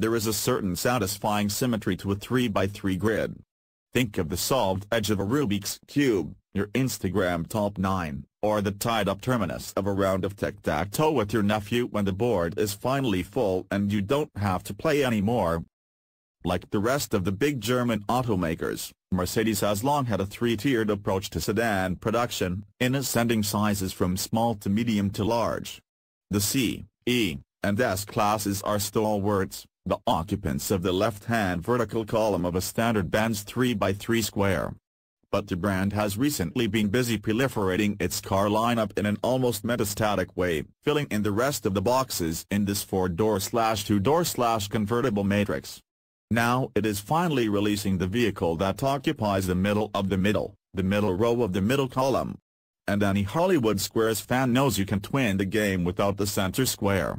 there is a certain satisfying symmetry to a 3x3 grid. Think of the solved edge of a Rubik's Cube, your Instagram top 9, or the tied-up terminus of a round of tic-tac-toe with your nephew when the board is finally full and you don't have to play anymore. Like the rest of the big German automakers, Mercedes has long had a three-tiered approach to sedan production, in ascending sizes from small to medium to large. The C, E, and S classes are stalwarts, the occupants of the left-hand vertical column of a standard Benz 3x3 square. But the brand has recently been busy proliferating its car lineup in an almost metastatic way, filling in the rest of the boxes in this four-door slash two-door slash convertible matrix. Now it is finally releasing the vehicle that occupies the middle of the middle, the middle row of the middle column. And any Hollywood Squares fan knows you can twin the game without the center square.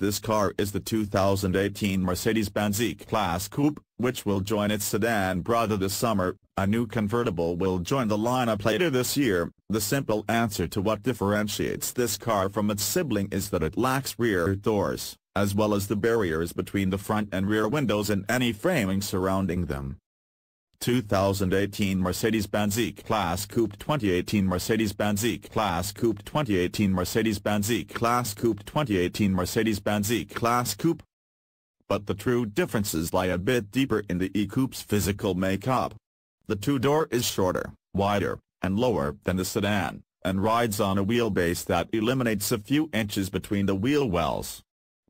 This car is the 2018 Mercedes-Benz E-Class Coupe, which will join its sedan brother this summer. A new convertible will join the lineup later this year. The simple answer to what differentiates this car from its sibling is that it lacks rear doors, as well as the barriers between the front and rear windows and any framing surrounding them. 2018 Mercedes-Benz E-Class Coupe 2018 Mercedes-Benz E-Class Coupe 2018 Mercedes-Benz E-Class Coupe 2018 Mercedes-Benz E-Class Coupe But the true differences lie a bit deeper in the E-Coupe's physical makeup. The two-door is shorter, wider, and lower than the sedan, and rides on a wheelbase that eliminates a few inches between the wheel wells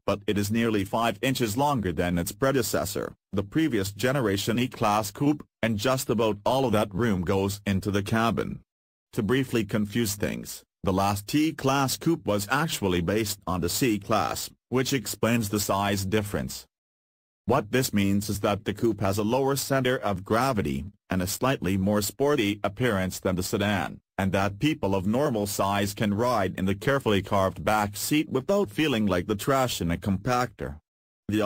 but it is nearly 5 inches longer than its predecessor, the previous generation E-Class Coupe, and just about all of that room goes into the cabin. To briefly confuse things, the last E-Class Coupe was actually based on the C-Class, which explains the size difference. What this means is that the coupe has a lower center of gravity, and a slightly more sporty appearance than the sedan and that people of normal size can ride in the carefully carved back seat without feeling like the trash in a compactor. The